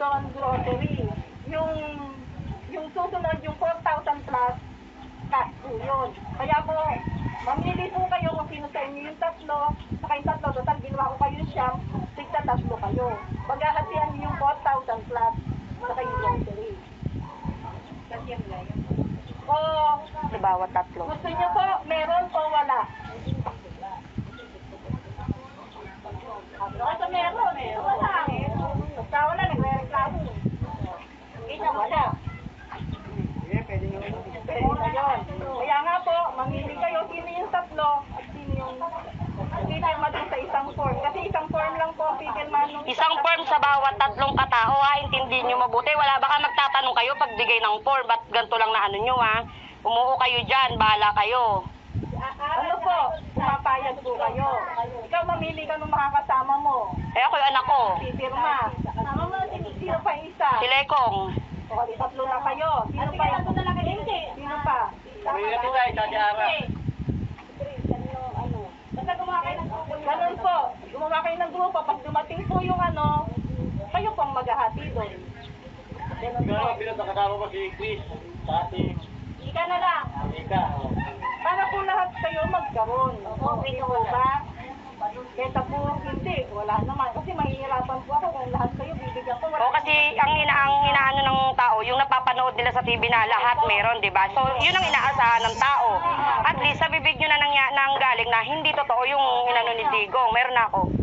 London Lottery. Yung, yung susunod, yung 4,000 plus, tax po yun. Kaya po, mamili po kayo kung sino sa inyo yung tatlo, saka yung tatlo, total ginawa ko kayo siyam, tigta tatlo kayo. Pagkakasihan niyo yung 4,000 plus, saka yung lottery. Kasi yung layo. O, sa bawat tatlo. Gusto niyo po, meron o wala? Basta meron, wala. Basta wala, Isang form sa bawat tatlong katao ha, intindihin nyo mabuti. Wala baka magtatanong kayo pag bigay ng form, ba't ganito lang na ano nyo ha? Umuo kayo dyan, bahala kayo. Ano po, pumapayag po kayo. Ikaw mamili ka nung makakasama mo. Eh ako yung anak ko, Pipirma. Sino pa isa? si Lekong. O, di tatlo na kayo. Sino pa yung... Hindi. Sino pa? Basta gumawa kayo ng grupo. Ganun po. Gumawa kayo ng grupo. Dumating po yung ano, kayo pong maghahati doon. Ganun po. Nakakasama mo si Chris, pati Ika na lang. Ika. Para po lahat kayo magkaroon. Okay po ba? Kesa po hindi, wala naman. Kasi mahihirapan po ako kung lahat kayo bibigyan ko. O kasi ang ina ang inaano ng tao, yung napapanood nila sa TV na lahat meron, 'di ba? So, yun ang inaasahan ng tao. At least sa bibig nyo na nang, nang galing na hindi totoo yung inano ni Digong. Meron na ako.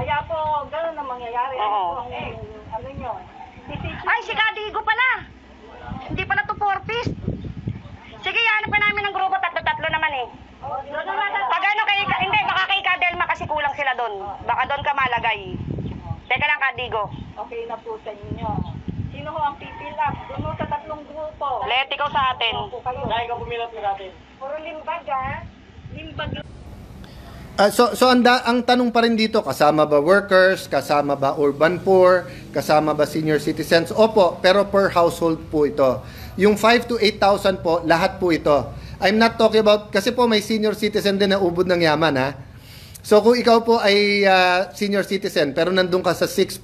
Kaya po, ganun ang mangyayari. Ano Oo. po ang ano nyo? Ay, si Kadigo pala. Hindi pala to four piece. Sige, hanap ka namin ng grupo. Tatlo-tatlo naman eh. Pag ano kay, hindi, baka kay Kadelma kasi kulang sila doon. Baka doon ka malagay. Teka lang, Kadigo. Okay na po sa inyo. Sino ho ang pipil up? Doon sa tatlong grupo. Let ikaw sa atin. Opo kayo. Dahil ka pumilat mo natin. Puro limbag ha. Limbag Ah, so so ang, da- ang tanong pa rin dito, kasama ba workers, kasama ba urban poor, kasama ba senior citizens? Opo, pero per household po ito. Yung 5 to 8,000 po, lahat po ito. I'm not talking about, kasi po may senior citizen din na ubod ng yaman ha. So kung ikaw po ay ah, senior citizen, pero nandun ka sa 6.6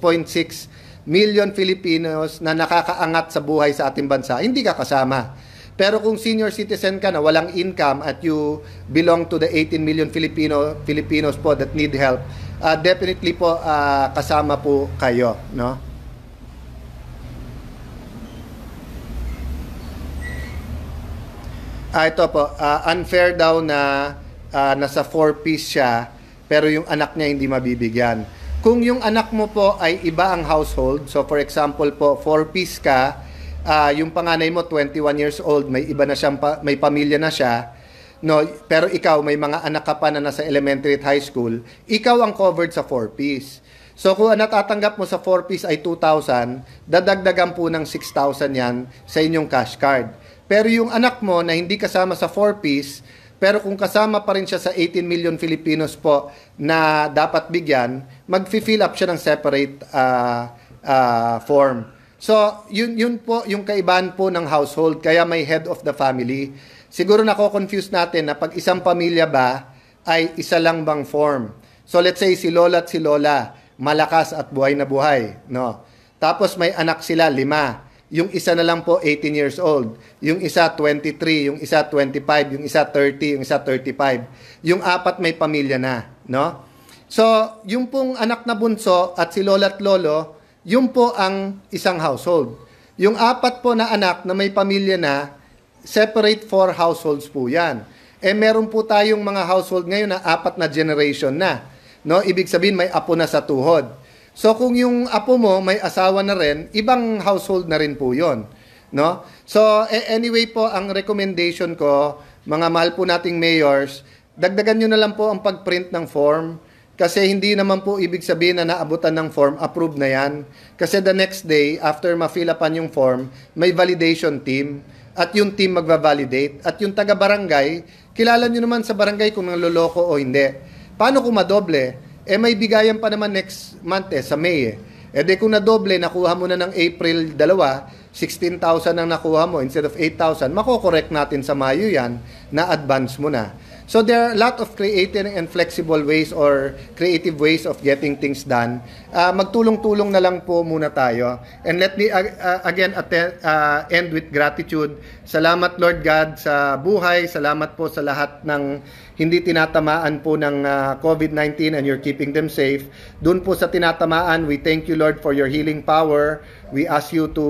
million Filipinos na nakakaangat sa buhay sa ating bansa, hindi ka kasama. Pero kung senior citizen ka na walang income at you belong to the 18 million Filipino Filipinos po that need help, ah, definitely po ah, kasama po kayo, no? Ah, ito po, ah, unfair daw na ah, nasa 4 piece siya pero yung anak niya hindi mabibigyan. Kung yung anak mo po ay iba ang household, so for example po, 4 piece ka, ah, yung panganay mo 21 years old, may iba na siyang pa- may pamilya na siya, no, pero ikaw may mga anak ka pa na nasa elementary at high school, ikaw ang covered sa 4 piece. So kung ang natatanggap mo sa 4 piece ay 2,000, dadagdagan po ng 6,000 yan sa inyong cash card. Pero yung anak mo na hindi kasama sa 4 piece, pero kung kasama pa rin siya sa 18 million Filipinos po na dapat bigyan, mag-fill up siya ng separate ah, ah, form. So, yun, yun po yung kaibahan po ng household, kaya may head of the family. Siguro nako-confuse natin na pag isang pamilya ba ay isa lang bang form. So, let's say si Lola at si Lola, malakas at buhay na buhay. No? Tapos may anak sila, lima. Yung isa na lang po 18 years old. Yung isa 23, yung isa 25, yung isa 30, yung isa 35. Yung apat may pamilya na, no? So, yung pong anak na bunso at si lola at lolo, yung po ang isang household. Yung apat po na anak na may pamilya na, separate four households po yan. Eh meron po tayong mga household ngayon na apat na generation na. No? Ibig sabihin may apo na sa tuhod. So kung yung apo mo may asawa na rin, ibang household na rin po 'yon, no? So eh, anyway po ang recommendation ko, mga mahal po nating mayors, dagdagan niyo na lang po ang pag-print ng form kasi hindi naman po ibig sabihin na naabutan ng form, approved na 'yan. Kasi the next day after ma-fill upan yung form, may validation team at yung team magva-validate at yung taga-barangay, kilala niyo naman sa barangay kung nanloloko o hindi. Paano kung madoble? Eh may bigayan pa naman next month eh, sa May eh. Eh di kung nadoble, nakuha mo na ng April dalawa, 16,000 ang nakuha mo instead of 8,000, makokorek natin sa Mayo yan na advance mo na. So there are a lot of creative and flexible ways or creative ways of getting things done. Ah, magtulong-tulong na lang po muna tayo. And let me ah, again atten- ah, end with gratitude. Salamat Lord God sa buhay. Salamat po sa lahat ng hindi tinatamaan po ng ah, COVID-19 and you're keeping them safe. Doon po sa tinatamaan, we thank you Lord for your healing power. We ask you to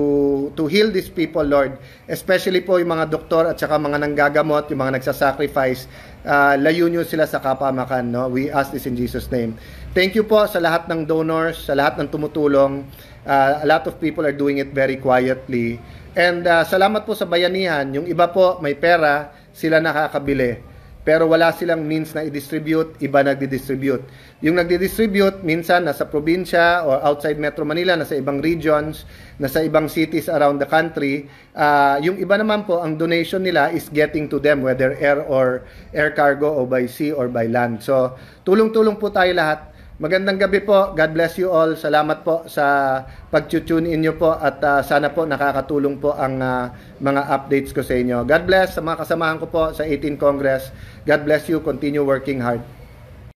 to heal these people Lord. Especially po yung mga doktor at saka mga nanggagamot, yung mga nagsasacrifice. Ah, layo nyo sila sa kapamakan. No? We ask this in Jesus name. Thank you po sa lahat ng donors, sa lahat ng tumutulong. Ah, a lot of people are doing it very quietly. And ah, salamat po sa bayanihan. Yung iba po may pera, sila nakakabili pero wala silang means na i-distribute, iba nagdi-distribute. Yung nagdi-distribute, minsan nasa probinsya or outside Metro Manila, nasa ibang regions, nasa ibang cities around the country. Ah, yung iba naman po, ang donation nila is getting to them, whether air or air cargo o by sea or by land. So, tulong-tulong po tayo lahat. Magandang gabi po. God bless you all. Salamat po sa pag-tune in nyo po at ah, sana po nakakatulong po ang ah, mga updates ko sa inyo. God bless sa mga kasamahan ko po sa 18 Congress. God bless you. Continue working hard.